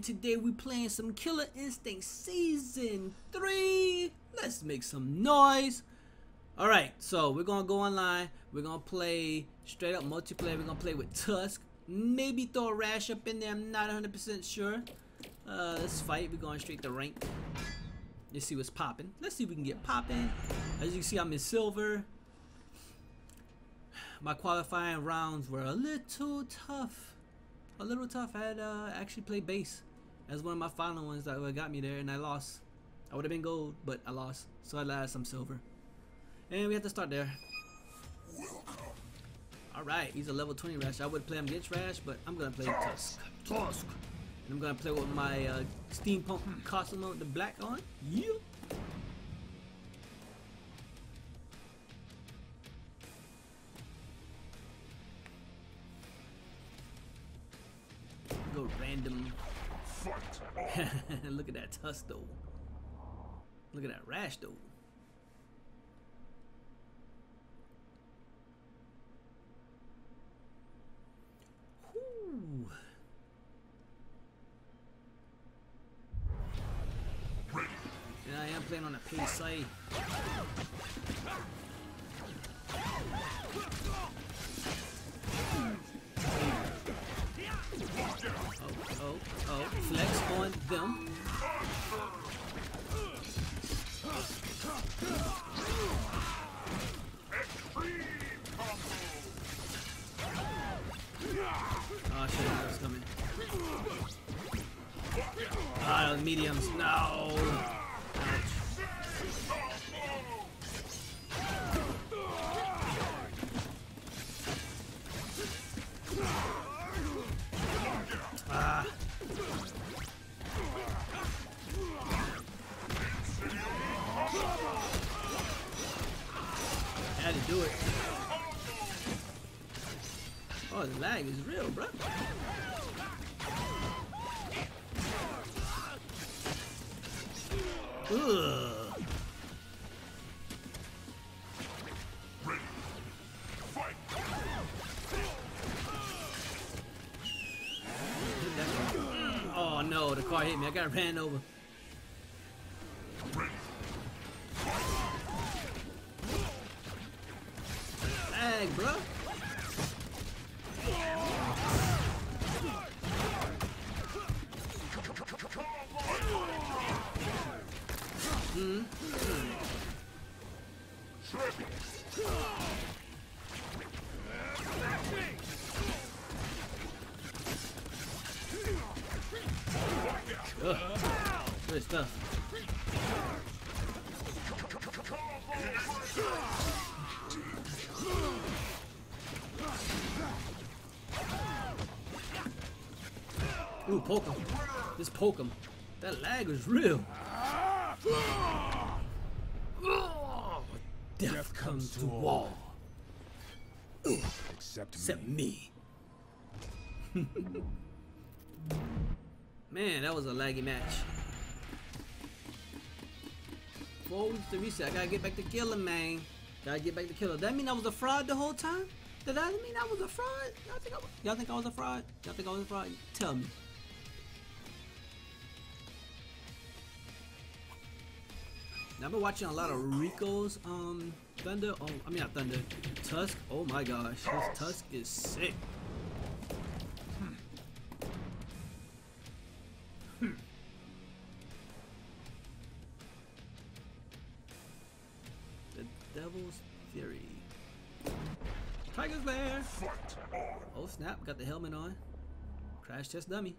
and today we playing some Killer Instinct Season 3. Let's make some noise. Alright, so we're gonna go online. We're gonna play straight up multiplayer. We're gonna play with Tusk. Maybe throw a Rash up in there. I'm not 100% sure. Uh, let's fight. We're going straight to rank. Let's see what's popping. Let's see if we can get popping. As you can see, I'm in silver. My qualifying rounds were a little tough. A little tough. I had uh, actually played base as one of my final ones that got me there, and I lost. I would have been gold, but I lost. So I lost some silver. And we have to start there. Alright, he's a level 20 Rash. I would play him against Rash, but I'm going to play Tusk. Tusk! And I'm going to play with my uh, steampunk costume with the black on. Yeah! Go random. Look at that Tusk though. Look at that Rash though. Whew. Yeah, I am playing on a pace them. Lag is real, bro. Oh no, the car hit me. I got ran over. Lag, bro. Good. Ooh, poke him. Just poke him. That lag was real. Death comes to all. Except Except me. me. Man, that was a laggy match. Four weeks to reset. I gotta get back to killing, man. Gotta get back to killing. That mean I was a fraud the whole time? Did that mean I was a fraud? Y'all think I was, y'all think I was a fraud? Y'all think I was a fraud? Tell me. Now, I've been watching a lot of Rico's um Thunder. Oh, I mean not Thunder. Tusk. Oh my gosh, his Tusk is sick. The Devil's Fury. Tiger's there. Oh snap! Got the helmet on. Crash test dummy.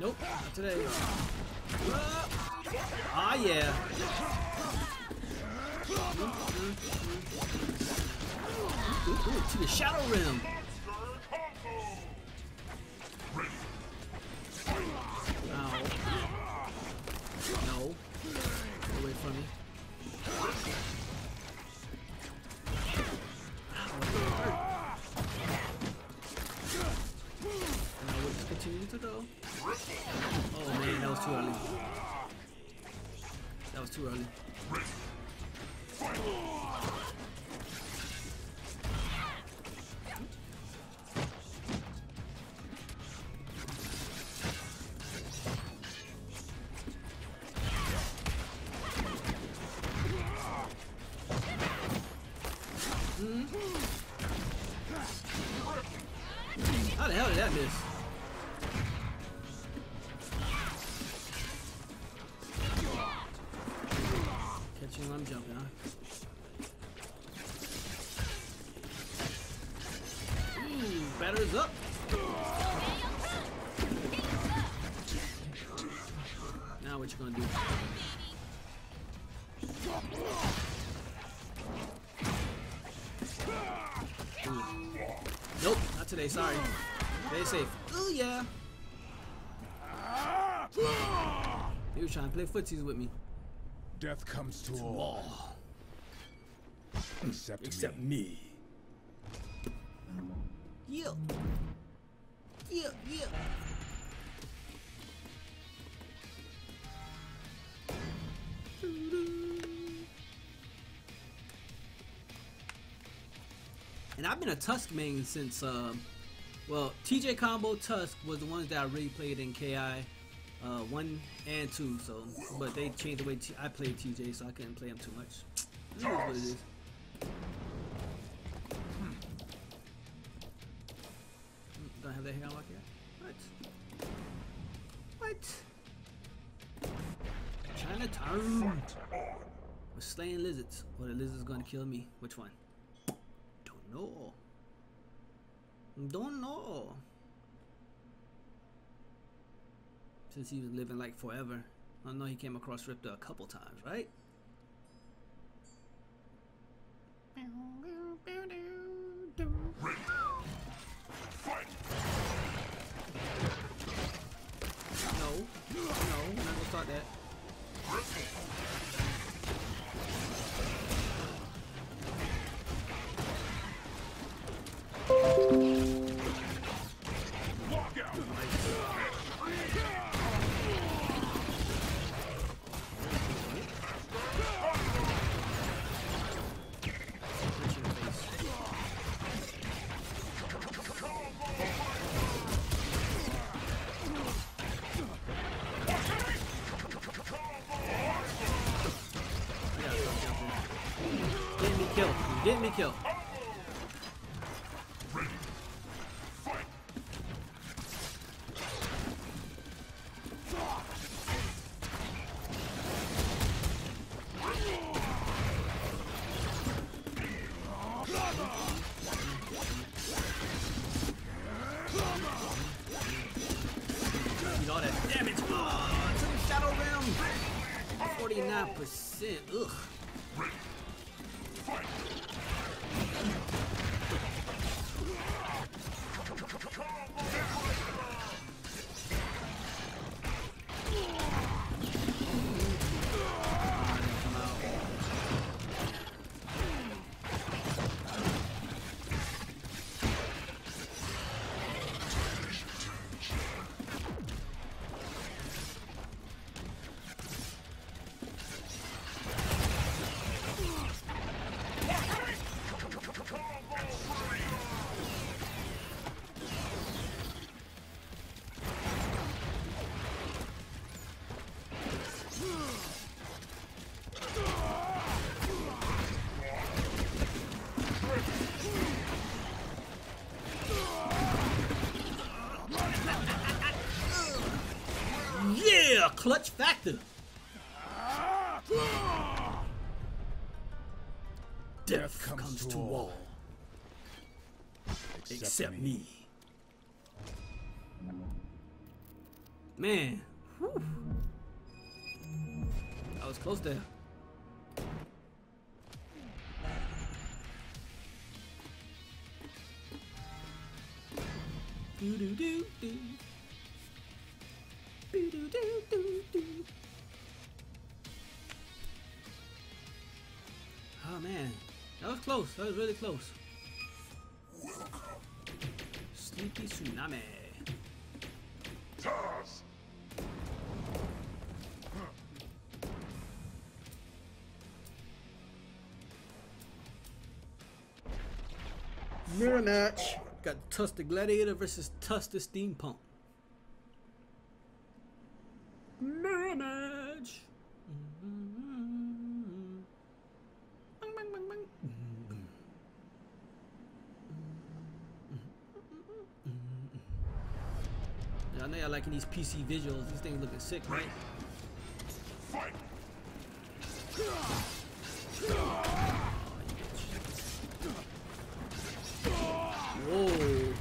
Nope, not today. Ah, oh, yeah. Ooh, ooh, to the Shadow Realm. Oh man, that was too early. That was too early. Up. Now what you gonna do? Ooh. Nope, not today, sorry. Stay safe. Ooh, yeah. He was trying to play footsies with me. Death comes to all, Oh, except, except me. me. Yeah. Yeah, yeah. And I've been a Tusk main since, um, well, TJ Combo Tusk was the ones that I really played in KI uh, 1 and 2, so, but they changed the way I played TJ, so I couldn't play him too much. That hair on like that? What? What? Chinatown! We're slaying lizards. Or the lizard's gonna kill me. Which one? Don't know. Don't know. Since he was living like forever. I know he came across Riptor a couple times, right? No, no, I'm not gonna start that. The Shadow Realm. 49%. Ugh. Come clutch factor. Death comes, to all, except me. Man. Whew. I was close there. Do do do do. Oh man, that was close. That was really close. Sneaky tsunami. Toss. Mirror match. Got Tusk the Gladiator versus Tusk the Steampunk. PC visuals. These things looking sick, right? Fight! Whoa.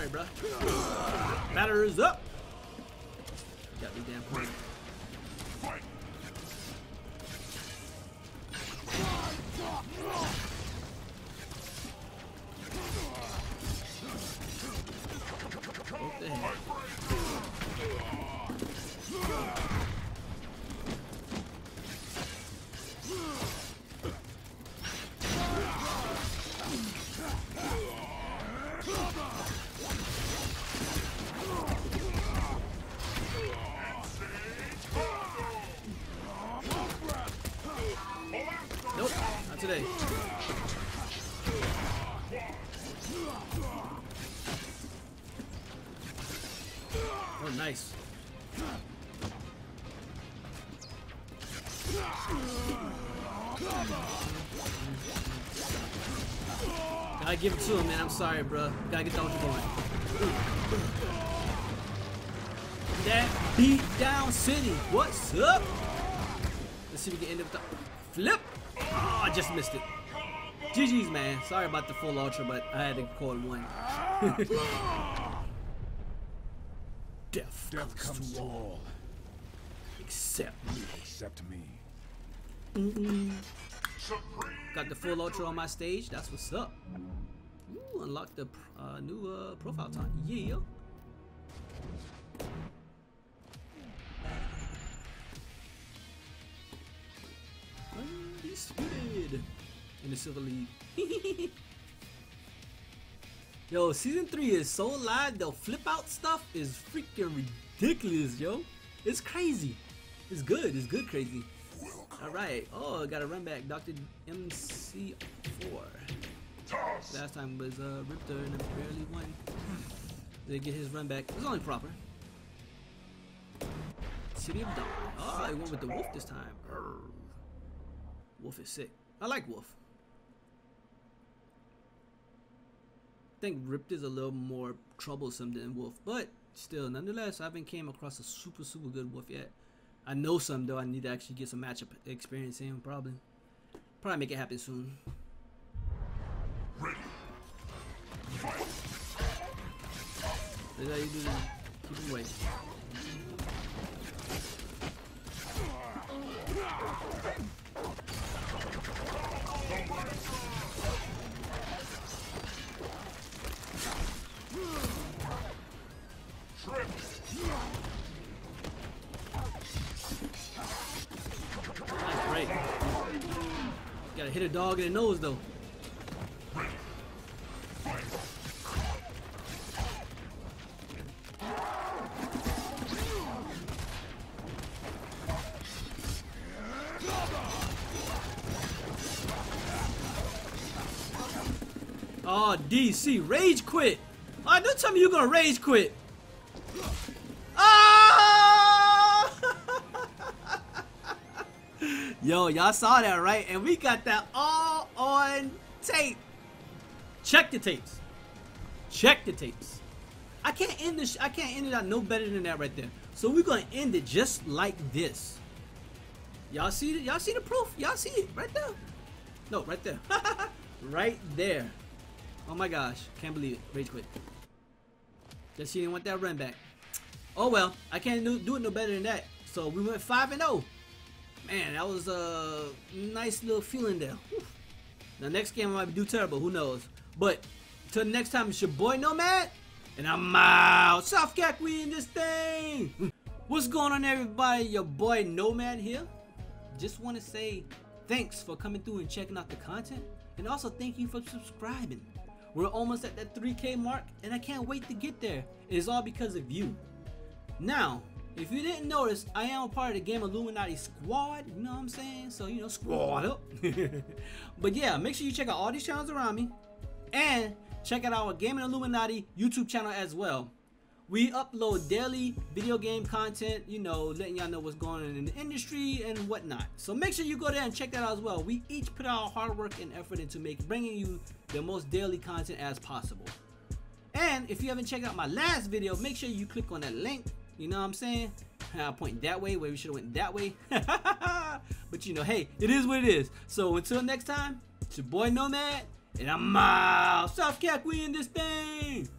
Sorry, bruh. Batter's up. Got me damn point. Fight! What the? Today. Oh, nice. Gotta give it to him, man. I'm sorry, bro. Gotta get down the ultra going. That beat down city. What's up? Let's see if we can end up with the flip. Oh, I just missed it. GG's, man. Sorry about the full ultra, but I had to call it one. Death, Death comes, comes to all, all, except me. except me. Supreme! Got the full ultra on my stage. That's what's up. Ooh, unlocked the uh, new uh, profile time. Yeah. In the Silver League. yo, season three is so live. The flip out stuff is freaking ridiculous, yo. It's crazy. It's good. It's good crazy. All right. Oh, I got a run back. Dr. MC4. Taz! Last time was uh, Riptor and I barely won. Did get his run back. It was only proper. City of Dawn. Oh, I went with the wolf this time. Wolf is sick. I like wolf. I think Riptor is a little more troublesome than wolf, but still, nonetheless, I haven't came across a super super good wolf yet. I know some though. I need to actually get some matchup experience in probably. Probably make it happen soon. Ready! Fight! That's how you do that. Keep him away. Nice break. Gotta hit a dog in the nose though. Ah, oh, DC, rage quit. Ah, oh, don't tell me you're gonna rage quit. Yo, y'all saw that, right? And we got that all on tape. Check the tapes. Check the tapes. I can't end this. I can't end it out no better than that right there. So we're gonna end it just like this. Y'all see it? Y'all see the proof? Y'all see it right there? No, right there. right there. Oh my gosh, can't believe it. Rage quit. Just she didn't want that run back. Oh well, I can't do, do it no better than that. So we went five and zero. Man, that was a nice little feeling there. The next game I might do terrible. Who knows? But till next time, it's your boy Knomad, and I'm out. South Cat, we in this thing. What's going on, everybody? Your boy Knomad here. Just want to say thanks for coming through and checking out the content, and also thank you for subscribing. We're almost at that 3K mark, and I can't wait to get there. It is all because of you. Now, if you didn't notice, I am a part of the Game Illuminaughty squad. You know what I'm saying? So, you know, squad up. but yeah, make sure you check out all these channels around me. And check out our Gaming Illuminaughty YouTube channel as well. We upload daily video game content, you know, letting y'all know what's going on in the industry and whatnot. So make sure you go there and check that out as well. We each put our hard work and effort into make bringing you the most daily content as possible. And if you haven't checked out my last video, make sure you click on that link. You know what I'm saying? I point that way where we should have went that way. but you know, hey, it is what it is. So until next time, it's your boy Knomad, and I'm out. South Cat, we in this thing.